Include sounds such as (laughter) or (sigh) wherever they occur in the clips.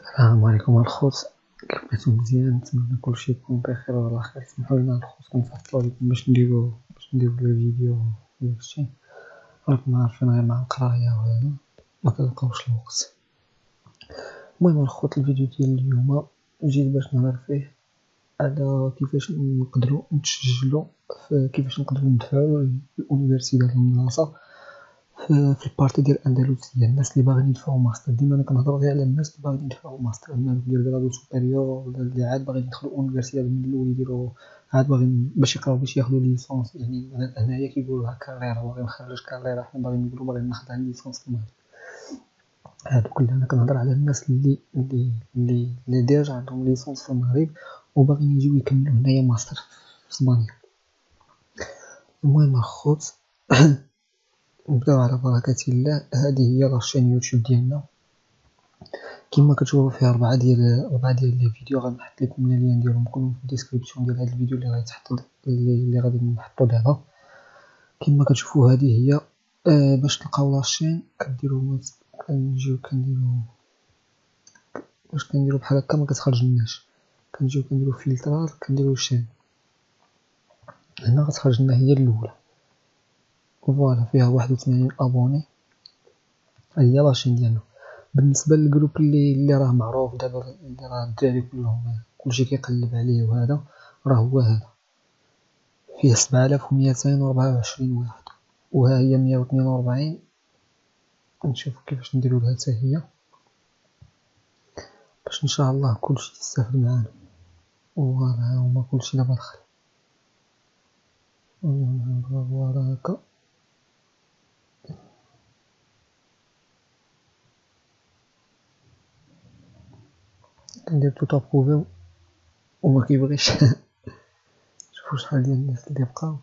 السلام عليكم الخوت كيف بقيتو مزيان. نتمنى كلشي يكون بخير وعلى خير. سمحولنا الخوت كنتعطلو عليكم باش نديرو باش نديرو الفيديو وداكشي راكم عارفين غير مع القراية وهذا مكنلقاوش الوقت. المهم الخوت الفيديو ديال اليوم. جيت باش نهضر فيه على كيفاش نقدرو نتسجلو كيفاش نقدرو ندفعو الأونيفرسيتي المناصة في ال partie ديال الاندلسيه الناس اللي باغيين يدفعوا ماستر ديما أنا كنهضر غير على الناس اللي باغيين يدفعوا ماستر. الناس ديال grado superior اللي عاد باغيين يدخلوا université من الأول يديروا عاد باغيين باش يقراو باش ياخذوا licence. يعني هنايا كيقولوا carrera باغي نخرج carrera حنا باغيين نقولوا باغيين ناخذ licence في المغرب. هادو كلها أنا كنهضر على الناس اللي اللي اللي, اللي ديجا عندهم licence في المغرب وباغيين يجيو يكملوا هنايا ماستر في إسبانيا. المهم الخوت (clears throat) نبداو على بركة الله هذه هي la chaîne YouTube ديالنا. كما كتشوفوا فيها ربعة ديال ربعة ديال les vidéos غنحط لكم liens ديالهم كلهم في ال description ديال هذا الفيديو اللي غيتحط اللي غادي نحطو دابا كما كتشوفوا هذه هي آه باش تلقاو la chaîne كديروا كنجيو كنديرو واش كنديرو بحال هكا ما كتخرجلناش كنجيو كنديرو filtrer كنديرو chaîne هنا غتخرج لنا هي الأولى. voilà فيها واحد وثمانين abonnés هي la chaîne ديالنا بالنسبة لل groupe اللي اللي راه معروف دابا اللي راه الدراري كلهم كلشي كيقلب عليه وهذا راه هو هذا. فيه سبعة آلاف وميتين وربعة وعشرين واحد. وها هي مية وثنين وربعين نشوفو كيفاش نديرو لها حتى هي. باش إن شاء الله كلشي يستافد معانا. voilà هما كلشي دابا دخل. voilà هكا. كندير tout approuver وما كيبغيش. (laughs) شوفو شحال ديال الناس اللي بقاو.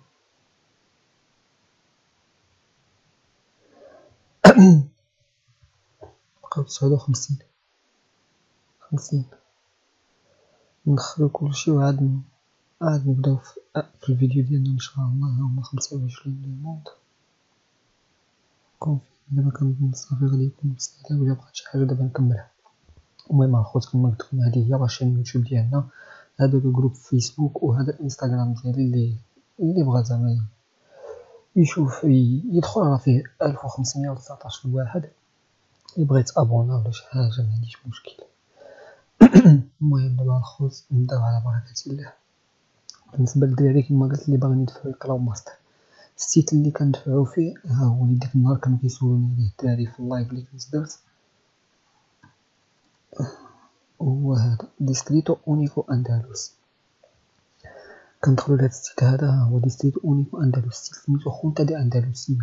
(coughs) بقاو تسعود وخمسين. خمسين. ندخلو كلشي وعاد عاد نبداو في الفيديو ديالنا إن شاء الله هما خمسة وعشرين demandes كونفي دابا كنظن صافي غادي يكون مستعد ولا بقات شي حاجة دابا نكملها. المهم الخوت كما قلت لكم هذه هي la chaîne YouTube ديالنا هذا ال groupe Facebook وهذا الانستغرام ديالي اللي اللي بغا زعما يشوف يدخل راه فيه ألف وخمسمية وتسعطاش واحد اللي بغا يتابونا ولا شي حاجة ما عنديش مشكل المهم دابا الخوت نبداو على بركة الله بالنسبة للدراري كما قلت اللي باغيين يدفعو يقراو ماستر ال site اللي كندفعو فيه ها هو اللي ديك النهار كانوا كيسولوني عليه الدراري في ال live اللي كنت درت هو هذا. distrito único andaluz كندخلو لهاد ال site هذا هو distrito único ال site سميتو Junta de Andalucía.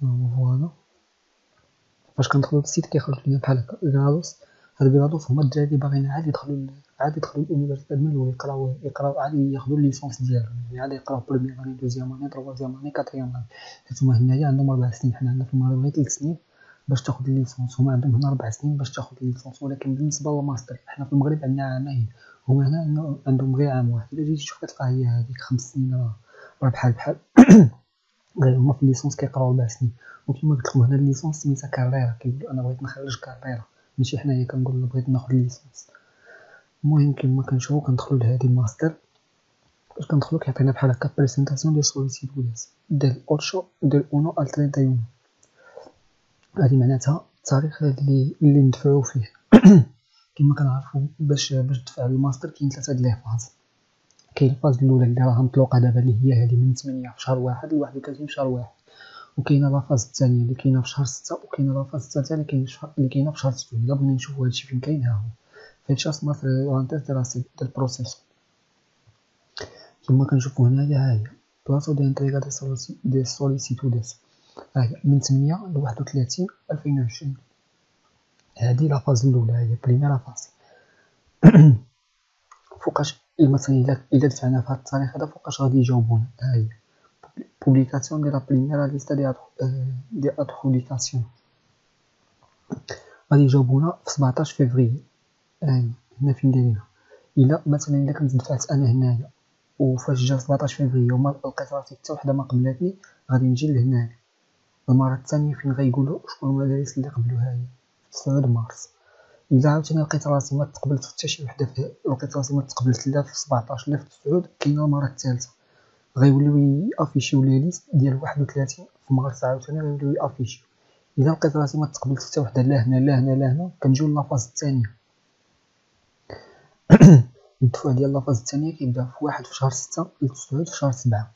voilà فاش كندخلو لل site كيخرج ليا بحال هكا. grados. هاد grados هما الدراري باغيين عاد يدخلو عاد يدخلو ال université من الأول يقراو يقراو عاد licence ديالهم. يعني عاد يقراو première année deuxième année troisième année quatrième année حيت هما هنايا عندهم ربع سنين. حنا عندنا في المغرب غير تلت سنين. باش تاخد ال licence هما عندهم هنا ربع سنين باش تاخد ال licence ولكن بالنسبة للماستر حنا في المغرب عندنا عامين هما هنا عندهم غير عام واحد. الا جيتي تشوف كتلقى هي هذيك خمس سنين راه بحال بحال (coughs) هما في ال licence كيقراو ربع سنين. وكما قلت لكم هنا ال licence سميتها carrera كيقولوا أنا بغيت نخرج carrera. ماشي حنايا كنقولوا بغيت ناخد ال licence المهم كما كنشوفو كندخلو لهادي الماستر. باش كندخلو كيعطينا بحال هكا présentation ديال solicitudes del ocho del uno al 31 هادي معناتها التاريخ اللي اللي ندفعو فيه. (clears throat) كما كنعرفو باش باش تدفع الماستر كاين ثلاثة د les phases. كاين ال phase الأولى اللي راها مطلوقه دابا اللي هي هذه من 8 في شهر واحد ل 31 في شهر واحد. وكاينة لا الثانية اللي كاينة في شهر 6 وكاينة لا الثالثة اللي كاينة اللي كاينة في شهر 6 الا بغينا نشوفو هادشي فين كاين ها هو. فهادشي أصلا في l'itinéraire ديال ال process كما كنشوفو هنايا ها هي. plazo de entrega de solicitudes هاهي من 8 ل 31 2020 هادي la phase الأولى هي primera fase (coughs) فوقاش مثلا الا دفعنا في هاد التاريخ هذا فوقاش غادي يجاوبونا؟ هاهي publicación de la primera lista de de adjudicación غادي يجاوبونا في 17 فيفري هاهي هنا فين دايرينها إلا مثلا إلا كنت دفعت أنا هنايا وفاش جا 17 فيفري وما لقيت راسي حتى وحدة ما قبلاتني غادي نجي لهنايا. المره الثانية فين غيقولوا شكون الدراري اللي قبلوها هي 9 مارس. الا عاوتاني لقيت راسي ما تقبلت حتى شي وحدة لقيت راسي ما تقبلت لا في 17 لا في 9 كاينة المره الثالثه غيوليو يأفيشيو les listes ديال 31 في مارس عاوتاني غيوليو يأفيشيو. الا لقيت راسي ما تقبلت حتى وحدة لا هنا لا هنا لا هنا كنجيو la phase الثانية. (coughs) الدفوع ديال la phase الثانية كيبدأ في واحد في شهر ستة لتسعود في شهر سبعة.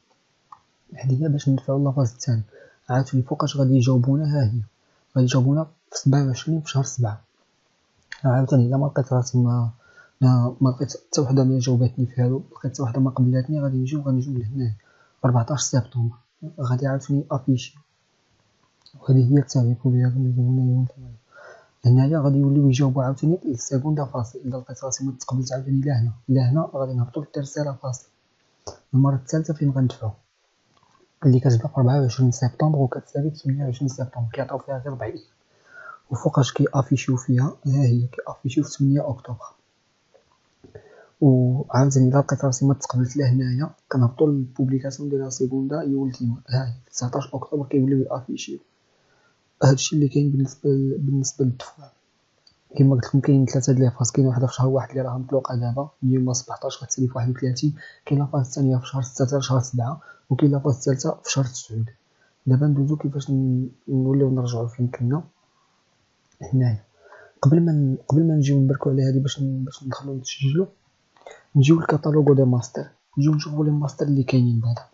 هادي هي باش ندفعو la phase عاوتاني فوقاش غادي يجاوبونا ها هي. غادي يجاوبونا في سبعة وعشرين في شهر سبعة. عاوتاني إلا ما لقيت راسي ما ما لقيت حتى وحدة ما جاوباتني في هادو لقيت حتى وحدة ما قبلاتني غادي نجيو غنجيو لهنا. 14 سبتمبر. غادي عاوتاني افيشي وهذه هي التعريف ديالهم هنايا غادي يوليو يجاوبو عاوتاني السكوندا فاصل. إلا لقيت راسي ما تقبلت عاوتاني لهنا لهنا غادي نهبطو للترسالة فاصل. المرة الثالثة فين غندفعو؟ اللي كتبدا في 24 سبتمبر و كتسالي في 28 سبتمبر. كيعطيو فيها غير ربع وفوقاش كيافيشيو فيها ها هي كيافيشيو في 8 أكتوبر. و عاوتاني الا لقيت راسي ما تقبلت لهنايا كنهبطو لل publicación ديال la segunda y última ها هي 19 أكتوبر كيوليو يافيشيو هادشي اللي كاين بالنسبة بالنسبة للدفع كما قلت لكم كاين ثلاثة د les phases كاين واحدة في شهر واحد اللي راه مطلوقة دابا. اليوم 17 غتسالي في 31 كاين la phase الثانية في شهر 6 حتى شهر 7 وكاين la phase الثالثة في شهر 9 دابا ندوزو كيفاش نوليو نرجعو فين كنا. هنايا. قبل ما قبل ما نجيو نبركو على هادي باش باش ندخلو نتسجلو نجيو لل catálogo de máster. نجيو نشوفو les masters اللي كاينين بعدا.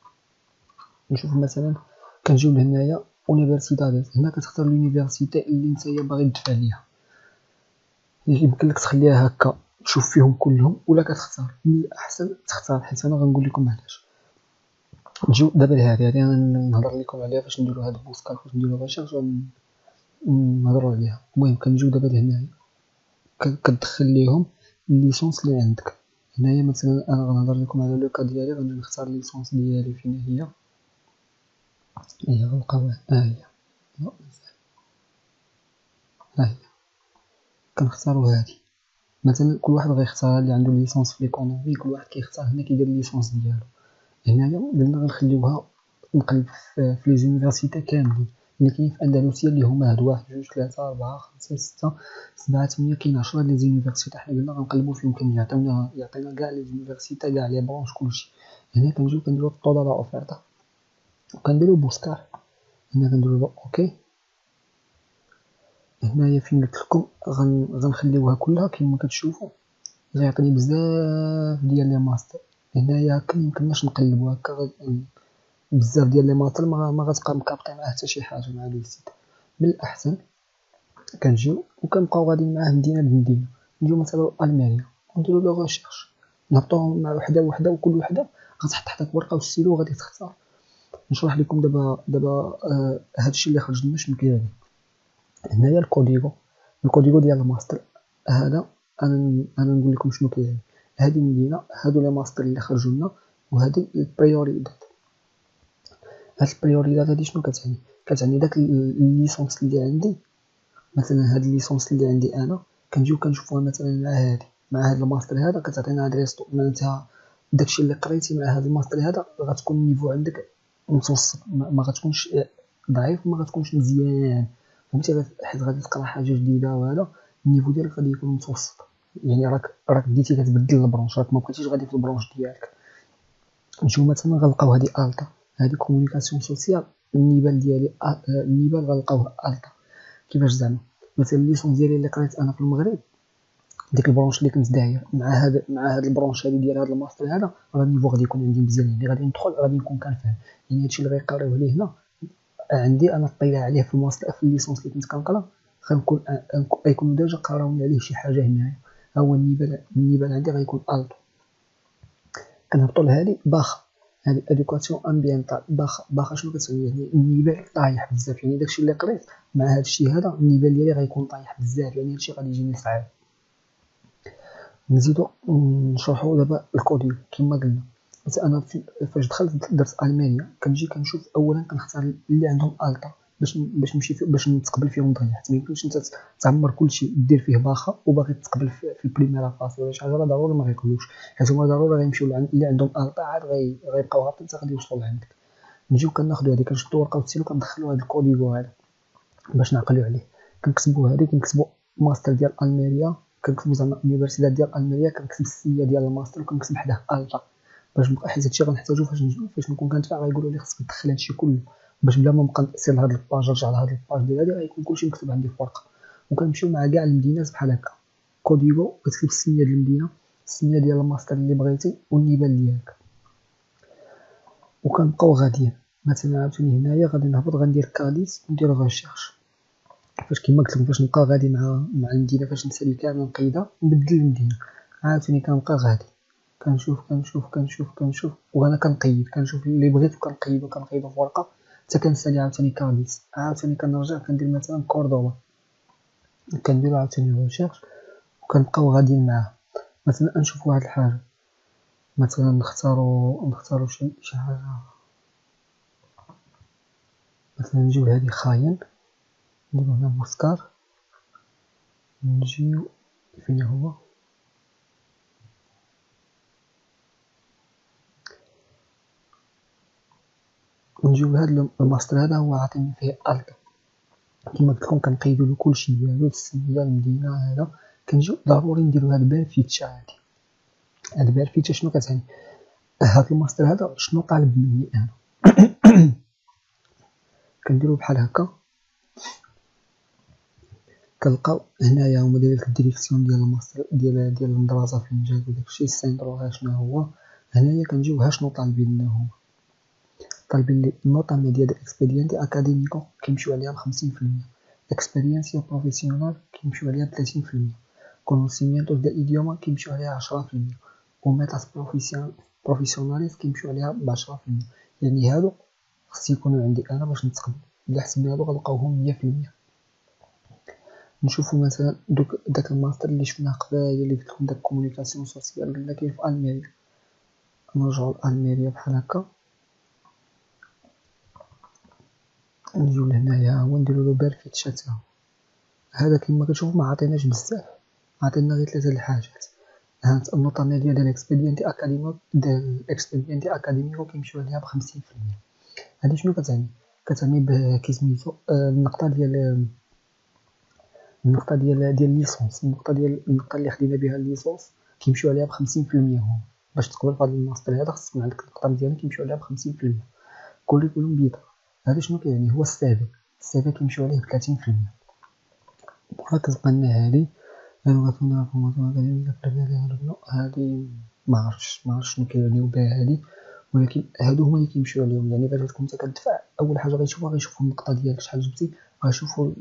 نشوفو مثلا كنجيو لهنايا universidades هنا كتختار l'université اللي نتايا باغي تدفع ليها. يمكن لك تخليها هكا. تشوف فيهم كلهم ولا كتختار. من الأحسن تختار حيت أنا غنقول لكم علاش. نجيو دابا لهادي هادي نهضر لكم عليها فاش نديرو هاد ال buscar فاش نديرو recherche نهضرو عليها. المهم كنجيو دابا لهنايا. كتدخل ليهم ال licence اللي عندك. هنايا مثلا أنا غنهضر لكم على le cas ديالي غنجي نختار ال licence ديالي فين هي. هي غنلقاوها. ها هي. ها هي. كنختارو هادي. مثلا كل واحد غيختار اللي عنده licence في l'économie كل واحد كيختار هنا كيدير licence ديالو. هنايا قلنا غنخليوها نقلب في les universités كاملين. اللي كاين في أندلسيا اللي هما هاد واحد جوج ثلاثة أربعة خمسة ستة سبعة ثمانية كاين عشرة les universités. حنا قلنا غنقلبو فيهم كاملين يعطيونا يعطينا كاع les universités كاع les branches كلشي. هنا كنجيو كنديرو toda la oferta وكنديرو buscar. هنا كنديرو OK. هنايا فين قلت لكم غنخليوها كلها كما كتشوفوا غيعطيني بزاف ديال les masters. هنايا هكا ميمكنناش نقلبو هكا بزاف ديال les masters ما غتبقى مكابطي معاه حتى شي حاجة مع les sites من الاحسن كنجيو وكنبقاو غاديين معاه مدينة بمدينة. نجيو مثلا ألميريا. ونديرو le recherche نهبطو مع وحدة وحده وكل وحدة. غتحط تحتك ورقة وستيلو وغادي تختار. نشرح لكم دابا دابا آه هادشي اللي خرج لنا شنو كيعني هنايا ال código. ال código ديال الماستر هذا أنا أنا نقول لكم شنو كيعني هذه المدينة هادو les masters اللي خرجوا لنا وهذه البريوريتات. هاد البريوريتات هادي شنو كتعني؟ كتعني داك ال licence اللي عندي. مثلا هاد ال licence اللي عندي أنا كنجيو كنشوفوها مثلا مع هادي. مع هاد الماستر هذا كتعطينا هاد resto معناتها داكشي اللي قريتي مع هاد الماستر هذا غتكون ال niveau عندك متوسط. ما غتكونش ضعيف وما غتكونش مزيان. فهمتي حيت غادي تقرا حاجة جديدة وهذا ال niveau ديالك غادي يكون متوسط. يعني راك راك بديتي كتبدل ال branche راك ما بقيتيش غادي في ال branche ديالك. نجيو مثلا غنلقاو هادي alta هادي comunicación social ال nivel ديالي ال nivel غنلقاوه alta كيفاش زعما؟ مثلا licence ديالي اللي قريت أنا في المغرب ديك ال branche اللي كنت داير مع هذا مع هذا ال branche هذه ديال هذا الماستر هذا راه ال niveau غادي يكون عندي مزيان. يعني غادي ندخل غادي نكون كنفهم. يعني هادشي اللي غيقراوه لي هنا عندي أنا اطلع عليه في الماستر في ال licence اللي كنت كنقرأ. غنكون غيكونوا déjà قراوني عليه شي حاجة هنايا. ها هو ال nivel ال nivel عندي غيكون alto. كنهبطوا لهادي. baja هادي educación ambiental. baja baja شنو كتعني يعني ال nivel طايح بزاف. يعني داكشي اللي قريت مع هادشي هذا ال nivel ديالي غيكون طايح بزاف. يعني هادشي غادي يجيني صعيب نزيدو نشرحو دابا ال código كما قلنا. مثلا أنا فاش دخلت درت ألمانيا كنجي كنشوف اولا كنختار اللي عندهم alta باش باش نمشي باش نتقبل فيهم دغيا حيت ميمكنش أنت تعمر كلشي دير فيه baja وباغي تقبل في ال primera fase ولا شي حاجة راه ضروري ما غيقبلوش حيت هما ضروري غيمشيو اللي عندهم alta عاد غيبقاو هابطين حتى غادي يوصلوا لعندك. نجيو كناخدو هادي كنشدو ورقة وستيلو كندخلو هاد ال código هذا باش نعقلو عليه. كنكتبو هادي كنكتبو ماستر ديال الميريا كنكتبو زعما universidad ديال الميريا كنكتب السميه ديال الماستر وكنكتب حداه alta باش نبقى حيت هادشي غنحتاجو فاش فاش نكون كندفع غيقولوا لي خصك تدخل هادشي كله. باش بلا ما نبقى نسير لهاد ال page نرجع لهاد ال page ديال هادي غيكون كلشي مكتوب عندي في ورقة. وكنمشيو مع كاع المدينات بحال هكا. código كتكتب السمية ديال المدينة السمية ديال الماستر اللي بغيتي وال nivel ديالك. وكنبقاو غاديين. مثلا عاوتاني هنايا غادي نهبط غندير كاديس وندير recherche فاش كيما قلت لكم فاش نبقى غادي مع مع المدينة فاش نسالي كامل نقيدها نبدل المدينة. عاوتاني كنبقى غادي. كنشوف كنشوف كنشوف كنشوف. وأنا كنقيد كنشوف اللي بغيت كنقيدو كنقيدو في ورقة. حتى كنسالي عاوتاني كاديس عاوتاني كنرجع كندير مثلا كوردوبا كنديرو عاوتاني recherche وكنبقاو غاديين معاه. مثلا نشوف واحد الحاجة. مثلا نختارو نختارو شي شي حاجة. مثلا نجيو لهادي خاين. نديرو هنا buscar نجيو فين هو؟ نجيو لهاد الماستر هذا هو عاطيني فيه alta كما قلت لكم كنقيدو له كلشي ديالو السمية المدينة هذا. كنجيو ضروري نديرو هاد ver ficha هادي. هاد ver ficha شنو كتعني؟ هاد الماستر هذا شنو طالب مني أنا؟ (coughs) كنديرو بحال هكا. كنلقاو هنايا هما دايرين لك ال dirección ديال الماستر ديال ديال المدرسة فين جات وداكشي ال centro ها شنو هو. هنايا كنجيو ها شنو طالبين لنا هما. طالبين لي ال nota media ديال expediente académico كيمشيو عليها بخمسين في المية experiencia profesional كيمشيو عليها بثلاثين في المية conocimientos ديال idioma كيمشيو عليها عشرة في المية و méritos profesionales كيمشيو عليها بعشرة في المية يعني هادو خص يكونو عندي أنا باش نتقبل الا حسبنا هادو غنلقاوهم مية في المية نشوفو مثلا دوك داك الماستر اللي شفناه قبايل اللي قلتلكم داك comunicación social قلنا كاين في الميريا نرجعو لالميريا بحال هكا نجيو لهنايا هو نديرو له ver ficha تا هذا كيما كتشوفو ما عطيناش بزاف. عطينا غير ثلاثة الحاجات. هانت ال nota media ديال ال expediente académico ديال ال expediente académico كيمشيو عليها في المية. هادي شنو كتعني؟ كتعني كيسميتو آه، النقطة ديال النقطة ديال ديال licence. النقطة ديال النقطة اللي خدينا بها licence كيمشيو عليها في المية هما. باش تقبل في الماستر هذا خصك عندك النقطة مزيانة كيمشيو عليها في المية. currículum vitae هذا شنو كيعني هو ال CV ال CV كيمشيو عليه بثلاثين في المية بقى كتبقى هادي. la formación académica هادي. معرفتش معرفتش شنو كيعنيو بها هادي. ولكن هادو هما اللي كيمشيو عليهم. يعني فاش تكون نتا كتدفع أول حاجة غيشوفوها غيشوفوا النقطة ديالك شحال جبتي. غيشوفوا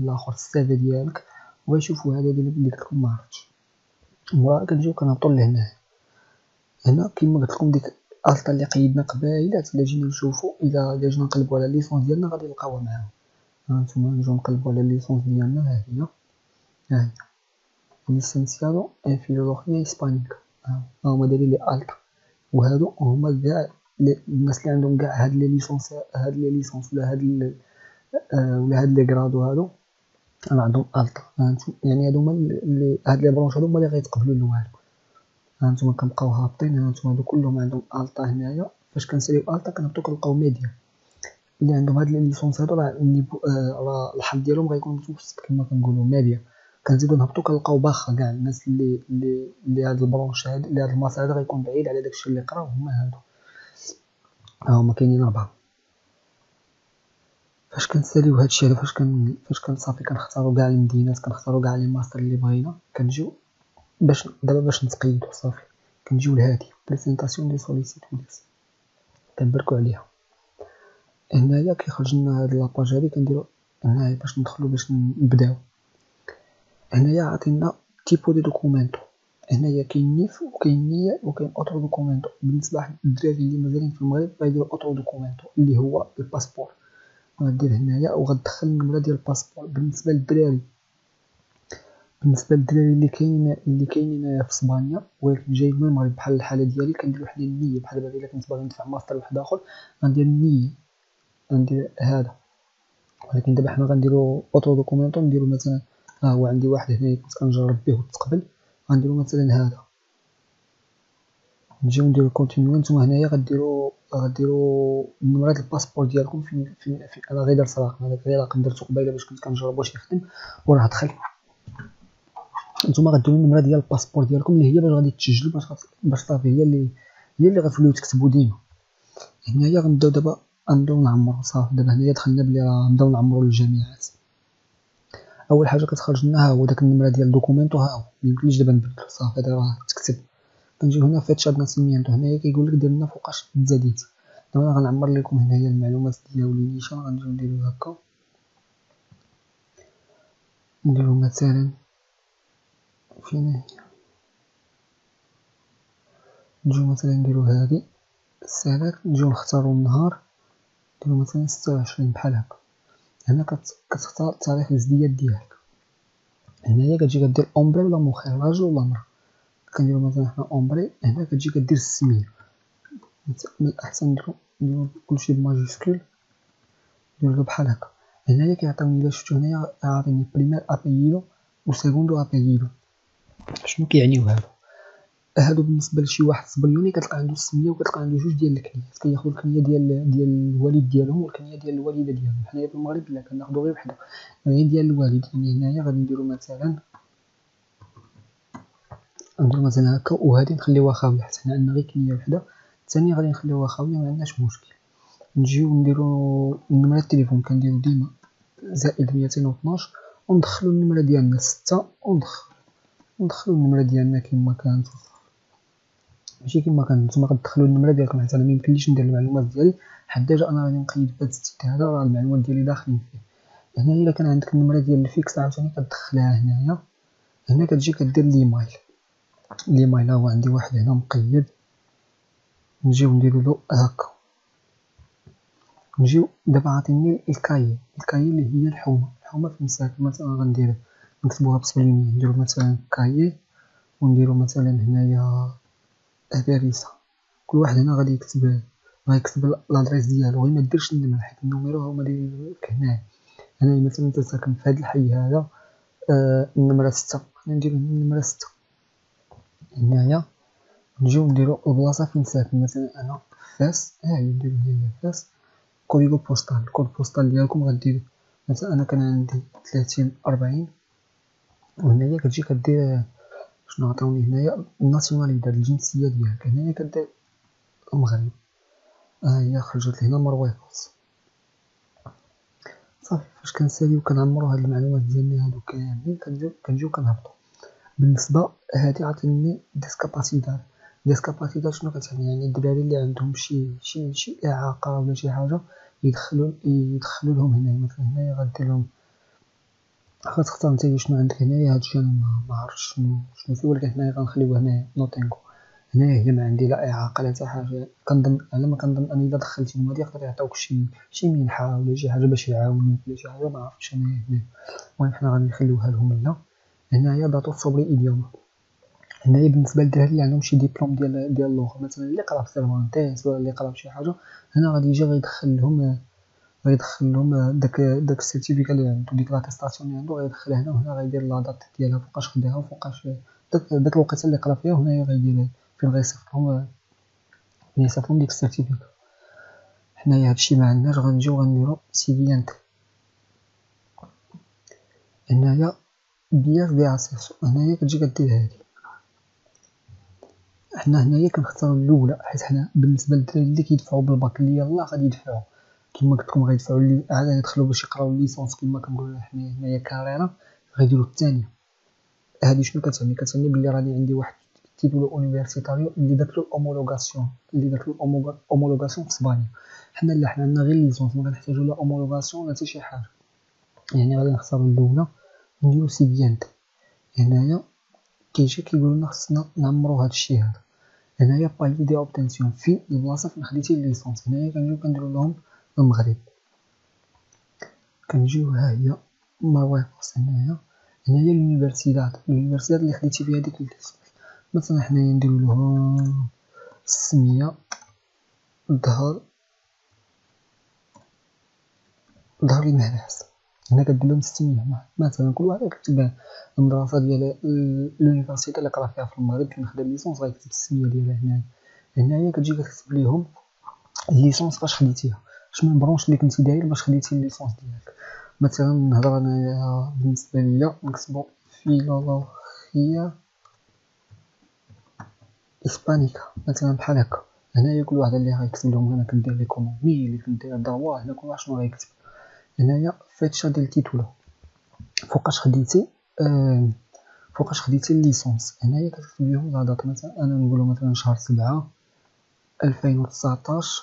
الآخر ال CV ديالك وغيشوفوا هذا اللي قلت لكم ما عرفتش. ومورا كنجيو كنهبطوا لهنا. هنا كيما قلت لكم ديك alta اللي قيدنا قبايلات إلا جينا نشوفو إلا إلا جينا نقلبو على licence ديالنا غادي نلقاوها معاهم. هانتوما نجيو نقلبو على licence ديالنا ها هي. ها هي. licenciado en filología hispánica ها هما دايرين لي alta وهادو هما كاع الناس اللي عندهم كاع هاد les licences هاد les licences ولا هاد آه، ولا هاد لي grado هادو عندهم alta يعني هادو هما هاد les branches هادو هما اللي غيتقبلوا هانتوما كنبقاو هابطين هانتوما هادو كلهم عندهم alta هنايا. فاش كنساليو alta كنهبطو كنلقاو ميديا. اللي عندهم هاد les licences هادو راه راه الحظ ديالهم غيكون متوسط كما كنقولوا ميديا. كنزيدو نهبطو كنلقاو baja كاع الناس اللي اللي اللي هاد ال branche هاد اللي هاد الماستر هذا غيكون بعيد على داكشي اللي قراو هما هادو. ها هما كاينين ربعة. فاش كنساليو هادشي هذا فاش كن فاش كنصافي كنختارو كاع المدينات كنختارو كاع les masters اللي بغينا كنجيو باش دابا باش نتقيدو صافي. كنجيو لهادي presentación de solicitudes كنبركو عليها. هنايا كيخرج لنا هاد la page هادي كنديرو هنايا باش ندخلو باش نبداو. هنايا عطينا tipo de documento هنايا كاين NIF وكاين NIE وكاين otro documento بالنسبة للدراري اللي مازالين في المغرب غيديرو otro documento اللي هو ال passeport. غدير هنايا وغتدخل النمرة ديال ال passeport. بالنسبة للدراري بالنسبة للدراري اللي كاينين اللي كاينين في إسبانيا ولكن جايين من المغرب بحال الحالة ديالي كندير حنا ال NIE بحال دابا إلا كنت باغي ندفع ماستر واحد آخر غندير ال NIE غندير هذا. ولكن دابا حنا غنديرو otro documento نديرو مثلا ها هو عندي واحد هنايا كنت كنجرب به وتقبل غنديرو مثلا هذا. نجيو نديرو continuer نتوما هنايا غديرو غديرو نمرة ال passeport ديالكم فين فين أنا غير درت رقم هذاك غير رقم درتو قبيلة باش كنت كنجرب واش يخدم وراه دخل. نتوما غديروا النمره ديال ال passeport ديالكم اللي هي باش غادي تسجلوا باش باش صافي هي اللي هي اللي غتوليو تكتبوا ديما. هنايا غنبداو دابا غنبداو نعمرو صافي. دابا هنايا دخلنا بلي راه نبداو نعمرو للجامعات. أول حاجة كتخرج لنا ها هو داك النمره ديال ال documento ها هو. ميمكنليش دابا نبدلو صافي. هذا راه تكتب. كنجي هنا في هادشي عندنا سميتو هنايا كيقول لك دير لنا فوقاش تزاديت دابا غنعمر لكم هنايا المعلومات ديالو نيشان غنجيو نديرو هكا. نديرو مثلا فين هي نجيو مثلا نديرو هادي الساعات نجيو نختارو النهار نديرو مثلا ستة وعشرين بحال هكا. هنا كتختار تاريخ الازدياد ديالك. هنايا كتجي كدير hombre ولا mujer راجل ولا مرا كنديرو مثلا حنا hombre هنا كتجي كدير السمية من الأحسن نديرو نديرو كلشي ب majuscule نديرو بحال هكا. هنايا كيعطيوني إلا شفتو هنايا عاطيني primer apellido و segundo apellido. شنو كيعنيو هادو. هادو بالنسبة لشي واحد صبليوني كتلقى عنده السمية وكتلقى عنده جوج ديال الكنيات كياخذ الكنية ديال ديال الوالد ديالهم والكنية ديال الوالدة ديالهم. حنايا في المغرب لا كناخذو غير وحدة. غير ديال الوالد. يعني هنايا غادي نديرو مثلا نديرو مثلا هكا وهادي نخليوها خاوية. حيت حنا عندنا غير كنية وحدة. الثانية غادي نخليوها خاوية ما عندناش مشكل. نجيو نديرو نمرة التليفون. كنديرو ديما زائد ميتين وطناش وندخلو النمرة ديالنا ستة وندخل. ندخلو النمرة ديالنا كيما كانت ماشي كيما كان نتوما غتدخلو النمرة ديالكم حيت أنا ميمكنليش ندير المعلومات ديالي. حتى جا أنا غادي نقيد بهاد ال site هذا راه المعلومات ديالي داخلين فيه. هنا إلا كان عندك النمرة ديال ال fixe عاوتاني كتدخلها هنايا. هنا كتجي كدير l'email l'email هو عندي واحد هنا مقيد. نجيو نديرو له هكا نجيو دابا عاطيني الكاي. الكاي اللي هي الحومة. الحومة في المساك مثلا غندير نكتبوها بالصبليونية نديرو مثلا calle ونديرو مثلا هنايا adresse كل واحد هنا غادي يكتب غيكتب l'adresse ديالو غير ما ديرش النمره حيت ال numéro هما اللي هنايا أنا مثلا انت ساكن في هذا الحي هذا النمره ستة نديرو النمره ستة هنايا نجيو نديرو البلاصه فين ساكن مثلا أنا فاس ها هي نديرو هنايا فاس código postal ال code postal ديالكم غديرو مثلا أنا كان عندي ثلاثين أربعين وهنايا كتجي كدير شنو عطاوني هنايا ال nationalité الجنسية ديالك هنايا كدير المغرب ها هي خرجت هنا Marruecos صافي فاش كنساليو كنعمرو هاد المعلومات ديالنا هادو كاملين كنجيو كنجيو كنهبطو بالنسبة هادي عطيني discapacidad discapacidad شنو كتعني يعني الدراري اللي عندهم شي شي شي اعاقة ولا شي حاجة يدخلوا يدخلوا لهم هنايا مثلا هنايا غدير لهم غتختار نتايا شنو عندك هنايا؟ هادشي أنا ما عرفتش شنو شنو فيه ولكن هنايا غنخليوه هنايا no tengo هنايا هي ما عندي لا إعاقة لا حتى حاجة. كنظن على ما كنظن أني الا دخلتي هما يقدر يعطيوك شي شي منحه ولا شي حاجة باش يعاونوك ولا شي حاجة ما عرفتش أنا هنا. المهم حنا غادي نخليوها لهم لا هنايا dato sobre idioma هنايا بالنسبة للدراري اللي عندهم شي ديبلوم ديال ديال اللغة مثلا اللي قرأ في Cervantes ولا اللي قرأ في شي حاجة هنا غادي يجي غيدخل لهم غيدخل لهم داك داك ال certificat اللي عنده ديك l'attestation اللي عنده غيدخلها هنا وهنا غيدير la date ديالها فوقاش خداها وفوقاش داك داك الوقيته اللي قرا فيها هنايا غيدير فين غيصيفط لهم فين يصيفط لهم ديك ال certificat حنايا هادشي ما عندناش غنجيو غنديرو siguiente هنايا vías de acceso هنايا كتجي كدير هادي. حنا هنايا كنختارو الأولى حيت حنا بالنسبة للدراري اللي كيدفعوا بالباك اللي يلاه غادي يدفعوا كما قلت لكم غيدفعوا لي عاد يدخلوا باش يقراو ال licence كما كنقولوا حنا هنايا carrera غيديروا الثانية هادي شنو كتعني؟ كتعني بلي راني عندي واحد título universitario اللي درت له homologation اللي درت له homologation في إسبانيا. حنا لا حنا عندنا غير licence ما كنحتاجو لا homologation ولا حتى شي حاجة. يعني غادي نختارو الأولى نديرو siguiente هنايا كيجي كيقول لنا خصنا نعمرو هاد الشيء هذا. هنايا país de obtención في البلاصة فين خديتي ال licence هنايا كنجيو كنديرو لهم المغرب. كنجيو ها هي Marruecos هنايا. هنايا ال universidad ال universidad اللي خديتي فيها ديك مثلا حنايا نديرو لهم السمية الظهر. ظهر المهراز هنا كدير لهم السمية. مثلا كل واحد كتب المدرسة ديال l'université اللي قرا فيها في المغرب. خدا licence غيكتب السمية ديالها هنايا. هنايا كتجي كتكتب ليهم ال licence فاش خديتيها. شنو ال branche اللي كنتي داير باش خديتي ال licence ديالك مثلا نهضر انايا بالنسبة ليا نكتبو filología hispánica مثلا بحال هكا هنايا كل واحد اللي غيكتب لهم أنا كندير l'économie اللي كندير droit هنا كل واحد شنو غيكتب هنايا fecha ديال título فوقاش خديتي آه فوقاش خديتي ال licence هنايا كتكتب ليهم la date مثلا أنا نقولو مثلا شهر سبعة ألفين وتسعطاش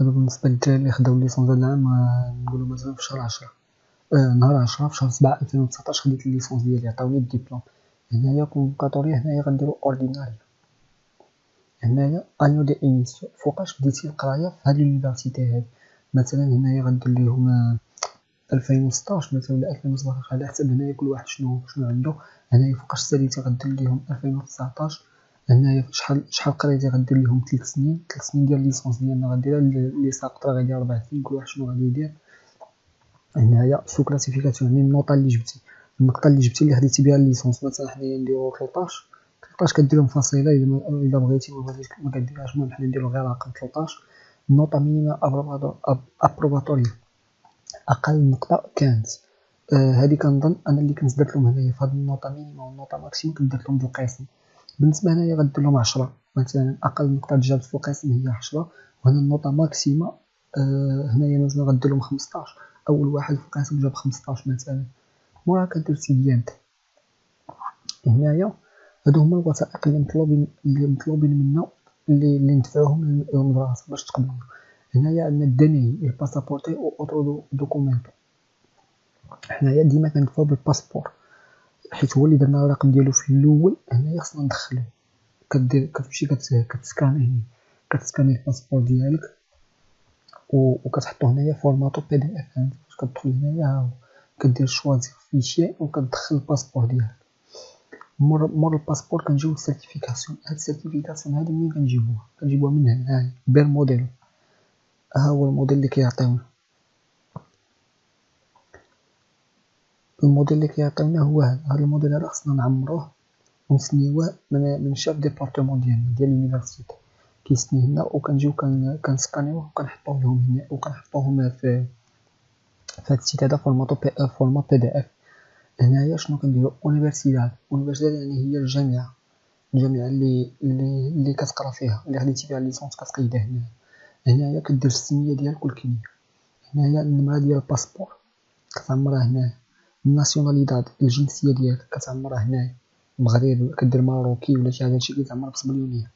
دابا بالنسبة للدراري اللي خداو ال licence هاد العام نقولو مثلا في شهر عشرة. آه نهار عشرة في شهر سبعة ألفين وتسعطاش خديت ال licence ديالي عطاوني الدبلوم هنايا convocatoria هنايا غنديرو ordinaria هنايا año de emisión فوقاش بديتي القراية في هاد l'université هادي؟ مثلا هنايا غندير ليهم ألفين وستاش مثلا ولا ألفين وسبعطاش على حسب هنايا كل واحد شنو شنو عندو هنايا فوقاش ساليتي غدير ليهم ألفين وتسعطاش. هنايا شحال شحال قريتي غدير ليهم تلت سنين؟ تلت سنين ديال licence ديالنا غديرها لي ساقط راه غيدير ربع سنين كل واحد شنو غادي يدير. هنايا su clasificación يعني النوطه اللي جبتي. النقطة اللي جبتي اللي خديتي بها ال licence مثلا حنايا نديرو 13 13 كديرهم فاصلة إلا بغيتي ما كديرهاش. المهم حنا نديرو غير رقم 13 ال nota mínima aprobatoria أقل نقطة كانت. آه هذه كنظن أنا اللي كنت درت لهم هنايا في هذه ال nota mínima وال nota maximum كنت درت لهم بالقسم بالنسبة هنايا غدير لهم 10 مثلا أقل نقطة تجابت في القسم هي 10 وهنا ال nota máxima آه هنايا مثلا غدير لهم 15 أول واحد في القسم جاب 15 مثلا. موراها كدير siguiente. هنايا هادو هما الوثائق اللي مطلوبين اللي مطلوبين منا اللي اللي ندفعوهم للمدرسة باش تقبلوا هنايا عندنا ال DNI ال pasaporte u otro documento. حنايا ديما كندفعو بالباسبور حيت هو اللي درنا الرقم ديالو في الأول هنايا خصنا ندخلوه كدير كتمشي كتسكاني كتسكاني الباسبور ديالك و كتحطو هنايا formato PDF فاش كتدخل هنايا ها كدير choisir fichier و كتدخل الباسبور ديالك. مور مور الباسبور كنجيو ال certificación هاد ال certificación هادي منين كنجيبوها؟ كنجيبوها من هنا هاهي ver modelo. ها هو الموديل اللي كيعطيونا. الموديل اللي كيعطيونا هو هذا. الموديل هذا خصنا نعمروه ونسنيوه من من chef département ديالنا ديال l'université كيسني هنا وكنجيو كنسكانيوه وكنحطوه لهم هنا وكنحطوهم في في هاد ال site هذا formato PF format PDF هنايا شنو كنديرو؟ universidad universidad يعني هي الجامعة. الجامعة اللي اللي اللي كتقرا فيها اللي خديتي فيها licence كتقيدها هنايا. هنايا كدير السمية ديالك والكنية هنايا النمرة ديال الباسبور. كتعمرها هنايا. ال nacionalidad الجنسية ديالك كتعمرها هنايا مغربي كدير marroquí ولا شي حاجة هادشي كيتعمر بالسبنيولية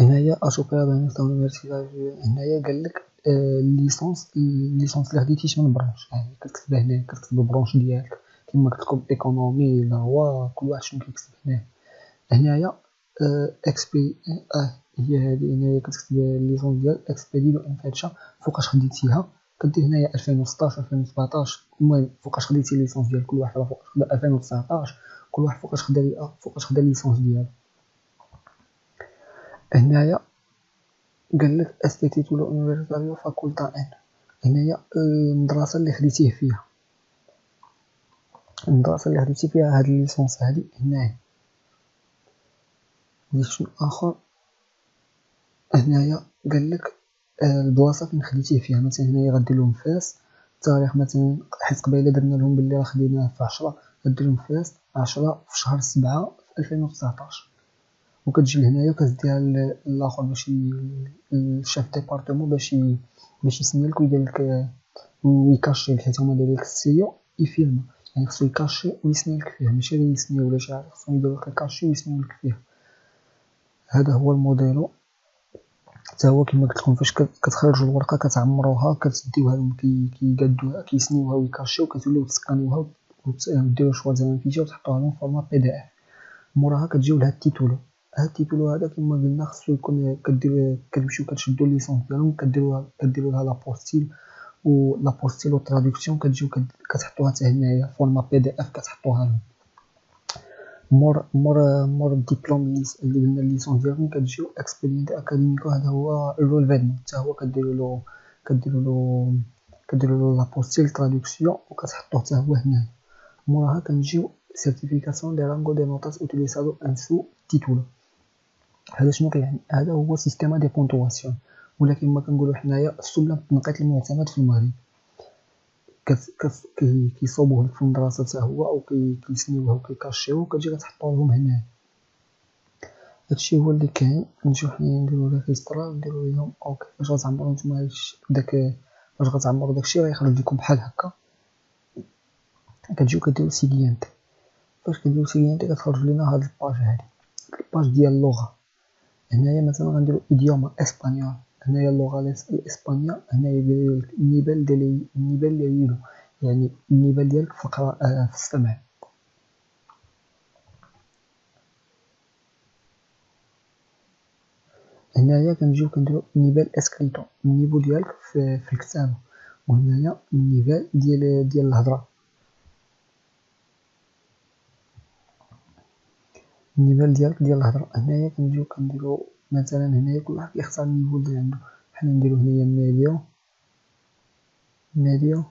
هنايا اشوبيا بين universidad هنايا قالك ال licence ال licence اللي خديتيش من branche يعني كتكتبها هنا كتكتب ال branche ديالك. كيما كتكتب économie droit كل واحد شنو كيكتب هنا. هنايا إكس بي آه هي هادي هنايا كتكتب ال licence ديال expedido en fecha فوقاش خديتيها؟ كدير هنايا 2016 2017 المهم فوقاش خديتي ال licence ديال كل واحد فوقاش خدا 2019 كل واحد فوقاش خدا فوقاش خدا ال licence ديالو. هنايا قالك este título universitario faculta en هنايا المدرسة اللي خديتيه فيها. المدرسة اللي خديتي فيها هاد ال licence هادي هنايا. شنو آخر. هنايا قالك البلاصة فين خديتيه فيها مثلا هنايا غدير لهم فاس التاريخ مثلا حيت قبيلة درنا لهم بلي راه خديناه في عشرة غدير لهم فاس عشرة في شهر سبعة في ألفين وتسعطاش. وكتجي لهنايا وكتديها للاخر باش ال chef département باش باش يسني لك ويدير لك ويكاشي حيت هما دايرين لك ال sello y firma. يعني خصو يكاشي ويسني لك فيه ماشي غير يسني ولا شي حاجة خصهم يديرو لك ال cachet ويسنيو لك فيه هذا هو ال modelo حتى هو كما قلت لكم فاش كتخرجوا الورقة كتعمروها كتديوها لهم كيقادوها كيسنيوها ويكاشيو كتوليو تسكانيوها وديروا choix زعما fichier وتحطوها لهم format PDF موراها كتجيو لهاد ال título. هاد ال título هذا كما قلنا خصو يكون كدير كتمشيو كتشدو licence ديالهم كديروها كديرو لها l'apostille و l'apostille و traduction كتجيو كتحطوها حتى هنايا format PDF كتحطوها لهم. مور مور مور الدبلوم اللي قلنا licence ديالكم كتجيو expediente académico هذا هو ال relevé de notes حتى هو كديروا له كديروا له كديروا له l'apostille traduction وكتحطوه حتى هو هنايا موراها كنجيو certificación de rango de notas utilizado en su título هذا شنو كيعني هذا هو sistema de puntuación ولا كما كنقولو حنايا السلم التنقيط المعتمد في المغرب كيصوبوه في المدرسة حتى هو أو كيسنيوه وكيكاشيوه وكتجي كتحطو لهم هنا. هادشي هو اللي كاين. نجيو حنايا نديرو registrar نديرو ليهم OK فاش غتعمرو نتوما داك فاش غتعمرو داكشي غيخرج لكم بحال هكا. كتجيو كديرو siguiente فاش كديرو siguiente كتخرج لينا هاد ال page هادي. ال page ديال اللغة. هنايا مثلا غنديرو idioma español. هنايا اللغة الإسبانية هنايا ال nivel ديال ال nivel ديال يلو يعني ال nivel ديالك في القراءة في السمع هنايا كنجيو كنديرو nivel escrito ال niveau ديالك في, في الكتابة وهنايا ال nivel ديال ديال الهضرة. ال nivel ديالك ديال الهضرة هنايا كنجيو كنديرو مثلا هنايا كل واحد كيختار ال niveau اللي عندو حنا نديرو هنايا medio medio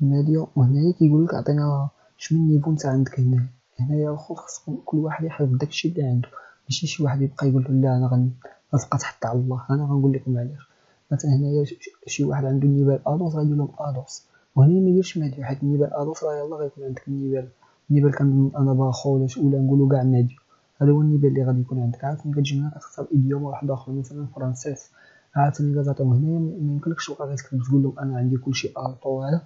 medio وهنايا كيقولك عطينا شنو ال niveau نتا عندك هنايا. هنايا الخوت خصكم كل واحد يحفظ داكشي اللي عندو ماشي شي واحد يبقى يقول لا أنا غنبقى تحت على الله أنا غنقول لكم علاش مثلا هنايا شي واحد عنده nivel A2 غيدير لهم A2 وهنا ما يديرش medio حيت ال nivel A2 راه يلاه غيكون عندك ال nivel ال nivel كنظن أنا bajo ولا نقولو كاع medio هذا هو ال nivel اللي غادي يكون عندك. عاوتاني كتجي هنا كتختار idiome واحد آخر مثلا francés عاوتاني كتعطيهم هنايا ما يمكنلكش تبقى غير تقول لهم أنا عندي كلشي alto هذا.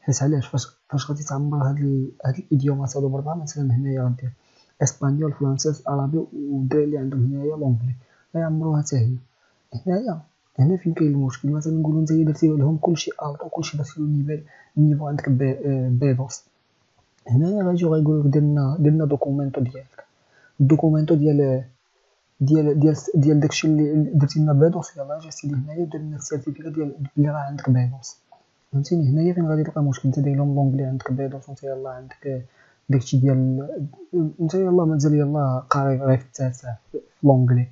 حيت علاش؟ فاش فاش غادي تعمر هاد هاد ال idiomaت هادو بربعه مثلا هنايا غدير español francés عربي والدراري اللي عندهم هنايا l'anglais غيعمروها حتى هي. هنايا هنا فين كاين المشكل؟ مثلا نقولو نتايا درتي لهم كلشي alto كلشي درتي nivel ال niveau عندك B2 هنايا غيجيو غيقولولك دير لنا دير لنا documento ديالك. ال documento ديال ديال ديال ديال داكشي اللي درتي لنا B2 يلاه أجي سيدي هنايا دير لنا ال certificat ديال بلي راه عندك B2 فهمتيني هنايا فين غادي تلقى مشكل نتا داير لهم l'anglais عندك B2 وانت يلاه عندك داكشي ديال نتا يلاه مازال يلاه قاري غير في التاسع في l'anglais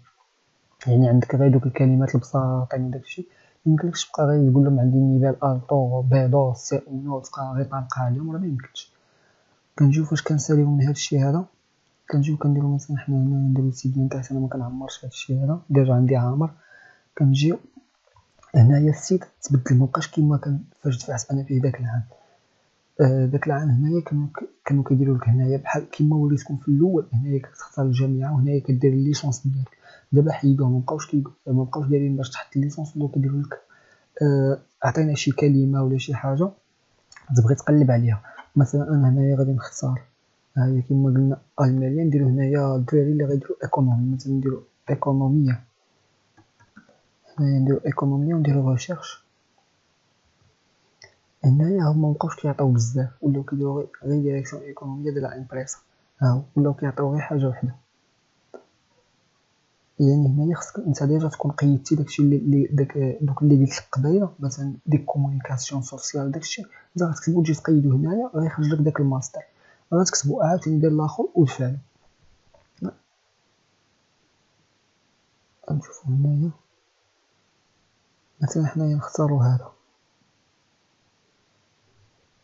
يعني عندك غير دوك الكلمات البساطين داكشي ميمكنلكش تبقى غير تقول لهم عندي nivel alto B2 C1 تبقى غير طالقة عليهم راه ميمكنش كنجيو فاش كنساليو من هادشي هذا كنجيو كنديرو مثلا حنا هنا نديرو سيدي حيت أنا مكنعمرش هادشي هذا. déjà عندي عامر كنجيو هنايا ال site تبدل مبقاش كيما كان فاش دفعت أنا فيه داك العام. آه، داك العام هنايا كانوا كيديروا لك هنايا بحال كيما وريتكم في الأول هنايا كتختار الجامعة وهنايا كدير ال licence ديالك. دابا حيدوها مابقاوش كي مابقاوش دايرين باش تحط ال licence ولاو كيديروا لك آه عطينا شي كلمة ولا شي حاجة تبغي تقلب عليها. مثلا أنا هنايا غادي نختار هاهي كيما قلنا الماليه نديرو هنايا الدراري اللي غيديرو économie. مثلا نديرو economía. هنايا نديرو economía ونديرو recherche هنايا هما مبقاوش كيعطيو بزاف ولاو كيديرو غير dirección económica ديال empresa هاهو ولاو كيعطيو غير حاجة وحدة. يعني هنايا خصك انت déjà تكون قيدتي داكشي اللي داك دوك اللي قلت لك قبيله مثلا ديك comunicación social داكشي. انت غتكتبو تجي تقيدو هنايا غيخرج لك داك الماستر. غتكتبو عاوتاني دير لاخر ودفعلو نشوفو هنايا مثلا حنايا نختارو هذا.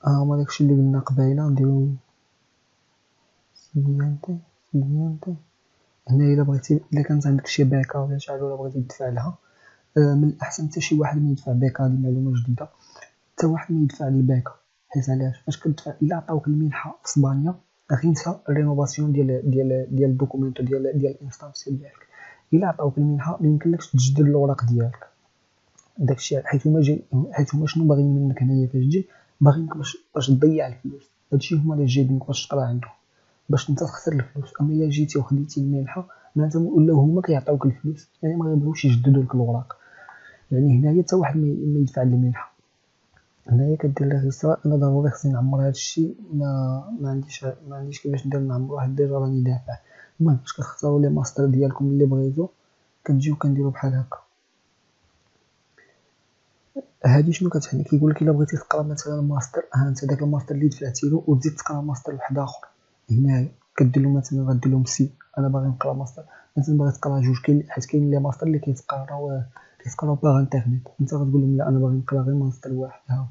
ها هما داكشي اللي قلنا قبيلة؟ نديرو سيديانتي سيديانتي هنا إلا بغيتي إلا كانت عندك شي باكا ولا شي حاجة ولا بغيتي تدفع لها. آه، من الأحسن حتى شي واحد ما يدفع باكا هذه معلومة جديدة. حتى واحد ما يدفع لل beca حيت علاش فاش كتدفع الا عطاوك المنحة في إسبانيا غينسى ال renovación ديال ديال ديال ال documento ديال ديال ال instance ديالك. إلا عطاوك المنحة ما يمكنلكش تجدد الأوراق ديالك. داكشي حيت هما جاي حيت هما شنو باغيين منك هنايا فاش تجي باغينك باش باش تضيع الفلوس. هادشي هما اللي جايبينك باش تقرا عندهم. باش نتا تخسر الفلوس. أما إلا جيتي وخديتي المنحة معناتها ولاو هما كيعطيوك الفلوس يعني ما غيبغيوش يجددوا لك الوراق يعني هنايا حتى واحد ما يدفع المنحه هنايا كدير لها رسالة أنا ضروري خصني نعمر هذا الشيء ما ما عنديش ما عنديش كيفاش ندير نعمر واحد déjà راني دافع المهم فاش كتختاروا les masters ديالكم اللي بغيتو. كتجيو كنديروا بحال هكا. هادي شنو كتعني؟ كيقول لك إلا بغيتي تقرأ مثلا ماستر ها أنت داك الماستر اللي دفعتي له وتزيد تقرأ ماستر واحد آخر. هنايا كدير له مثلا غدير لهم sí. أنا باغي نقرأ ماستر. مثلا باغي تقرأ جوج كاين حيت كاين les masters اللي كيتقراو كيتقراو par internet انت غتقول لهم لا أنا باغي نقرا غير ماستر واحد ها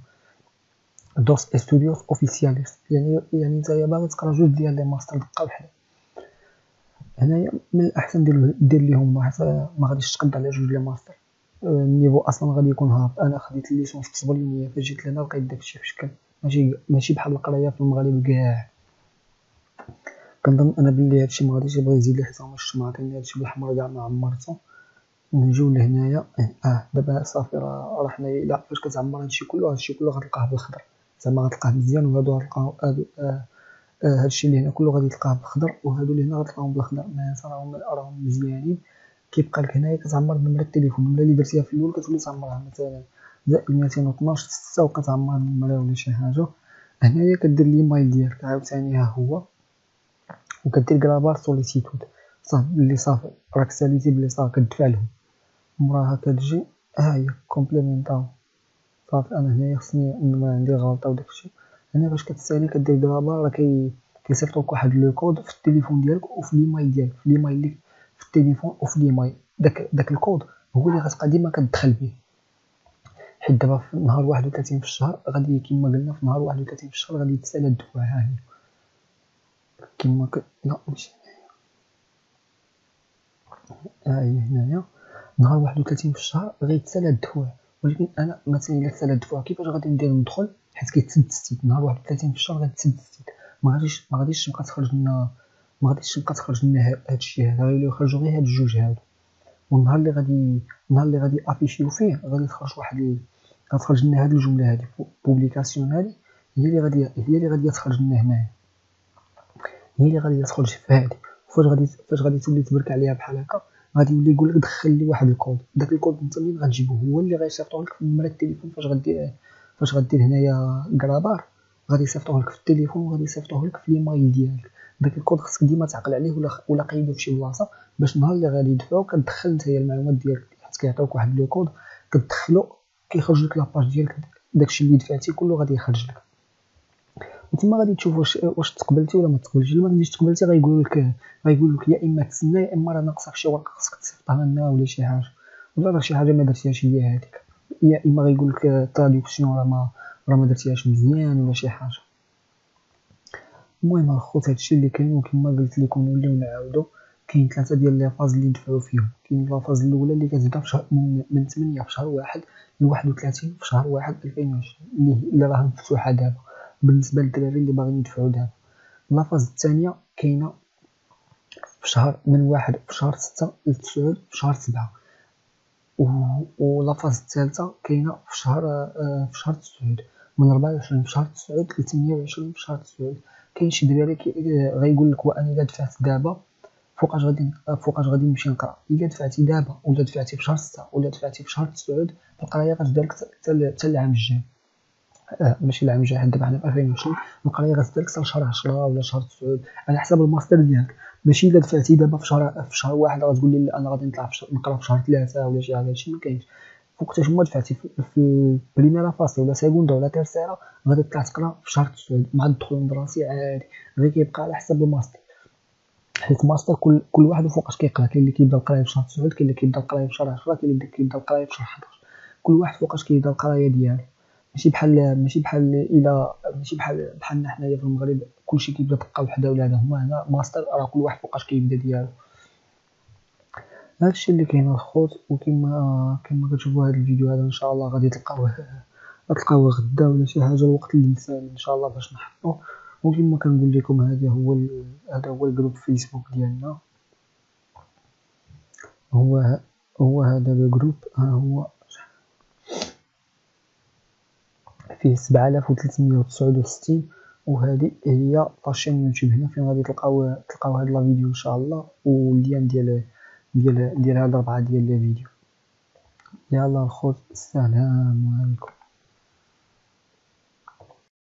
dos estudios oficiales يعني يعني نتايا باغي تقرا جوج ديال les masters دقه وحده هنايا من الاحسن دير دير ليهم واحد ما غاديش تقد على جوج les masters ال niveau أصلا غادي يكون هابط أنا خديت ال licence في السبليونية فاش جيت لهنا لقيت داكشي في شكل ماشي ماشي بحال القرايه في المغرب كاع كنظن أنا بلي هادشي ما غاديش يبغي يزيد لي حتى هما الشماطين هادشي بالحمر كاع ما عمرتو نجيو لهنايا. آه دابا صافي راه حنايا لا فاش كتعمر هادشي كله هادشي كله غتلقاه بالخضر. زعما غتلقاه مزيان وهادو غتلقاو هادو آه آه هادشي اللي هنا كله غادي تلقاه بالخضر وهادو اللي هنا غتلقاهم بالخضر. ناس راهم راهم مزيانين. كيبقى لك هنايا كتعمر نمرة التليفون. النمرة اللي درتيها في الأول كتولي تعمرها مثلا زائد ميتين وطناش ستة وكتعمر النمرة ولا شي حاجة. هنايا كدير الايميل ديالك عاوتاني ها هو. وكدير grabar solicitud. صافي بلي صافي راك ساليتي بلي صافي كدفع لهم. موراها كتجي ها هي cumplimentado صافي أنا هنايا خصني ما عندي غلطه وداكشي هنا فاش كتسالي كدير grabar راه كي كيصيفطوك واحد le code في التليفون ديالك وفي الايميل ديالك في الايميل اللي في التليفون وفي الايميل داك داك الكود هو اللي غتبقى ديما كتدخل به حيت دابا في نهار واحد وثلاثين في الشهر غادي كيما قلنا في نهار واحد وثلاثين في الشهر غادي يتسالى الدفعة ها هي كيما ك... لا ماشي ها هي هنايا نهار واحد وثلاثين في الشهر غيتسالى الدفوع. ولكن أنا مثلا إلا تسالى الدفوع كيفاش غادي ندير ندخل حيت كيتسد ال site. نهار واحد وثلاثين في الشهر غتسد ال site. ما غاديش ما غاديش تبقى تخرج لنا ما غاديش تبقى تخرج لنا هادشي هذا. غيوليو يخرجوا غير هاد الجوج هادو. والنهار اللي غادي النهار اللي غادي afficher فيه غادي تخرج واحد غتخرج لنا هاد الجملة هادي. publication هادي. هي اللي غادي هي اللي غادي تخرج لنا هنايا. هي اللي غادي تخرج في هادي. فاش غادي فاش غادي تولي تبرك عليها بحال هكا غادي يولي يقول لك دخل لي واحد الكود. داك الكود انت منين غتجيبو هو اللي غيصيفطوه لك في نمره التليفون فاش غدير فاش غدير هنايا créer. غادي يصيفطوه لك في التليفون وغادي يصيفطوه لك في الايميل ديالك. داك الكود خصك ديما تعقل عليه ولا ولا قيدو فشي بلاصة باش النهار اللي غادي يدفعو كتدخل نتايا المعلومات ديالك. حيت كيعطيوك واحد le code كتدخلو كيخرج لك la page ديالك. داكشي اللي دفعتي كله غادي يخرج لك. وتما غادي تشوف واش واش تقبلتي ولا ما تقبلتيش. الا ما كنتيش تقبلتي غايقولوا لك غايقولوا لك يا إما تسنى يا إما راه ناقصك شي ورقة خصك تصيفطها لنا ولا شي حاجة. ولا راه شي حاجة ما درتيهاش هي هذيك. يا إما غايقول لك traduction راه ما راه ما درتيهاش مزيان ولا شي حاجة. المهم الخوت هادشي اللي كاين وكما قلت لكم نوليو نعاودو. كاين ثلاثة ديال لي فاز اللي ندفعو فيهم. كاين لا فاز الأولى اللي كتبدا في شهر من, من 8 في شهر واحد ل 31 في شهر واحد 2020 اللي اللي راه مفتوحه دابا. بالنسبة للدراري اللي باغيين يدفعوا دابا لا فاز الثانية كاينة في شهر من واحد في شهر ستة لتسعود في شهر سبعة. و la phase الثالثة كاينة في شهر آه، في شهر تسعود. من ربعة وعشرين في شهر تسعود لثمانية وعشرين في شهر تسعود. كاين شي دراري غايقول لك وأنا إلا دفعت دابا فوقاش غادي فوقاش غادي نمشي نقرأ. إلا دفعتي دابا ولا دفعتي في شهر ستة ولا دفعتي في شهر تسعود القراية غتبدا لك حتى العام الجاي. آه ماشي العام الجاي دابا حنا في 2020 القرايه غتبدا حتى شهر 10 ولا شهر تسعود. على حسب الماستر ديالك. ماشي إلا دفعتي دابا في شهر في شهر واحد غتقول لي أنا غادي نطلع في نقرأ في شهر ثلاثة ولا شي حاجة هادشي ما كاينش. وقتاش ما دفعتي؟ في primera fase ولا segunda ولا tercera غادي تطلع تقرأ في شهر تسعود. مع الدخول المدرسي عادي. غير كيبقى على حسب الماستر. حيت الماستر كل كل واحد فوقاش كيقرأ. كاين اللي كيبدأ القراية في شهر تسعود كاين اللي كيبدأ القراية في شهر 10 كاين اللي كيبدأ القراية في شهر 11 كل واحد فوقاش كيبدأ القراية ديالو. ماشي بحال ماشي بحال إلى ماشي بحال بحالنا حنايا في المغرب كلشي كيبدا دقه وحده ولا هما هنا ماستر راه كل واحد فوقاش كيبدا ديالو. هادشي اللي كاين الخوت وكما كما كتشوفوا هذا الفيديو هذا إن شاء الله غادي تلقاوه تلقاوه غدا ولا شي حاجة الوقت اللي مثالي إن شاء الله باش نحطو. وكما كنقول لكم هذا هو هذا هو ال groupe Facebook ديالنا. هو هو هذا ال groupe. ها هو فيه سبعة آلاف وثلاثمية وتسعود وستين وهذه هي la chaîne YouTube. هنا فين غادي تلقاو تلقاو هاد la vidéo إن شاء الله واللين ديال ديال ديال هاد الربعة ديال الفيديو يلا الخوت السلام عليكم.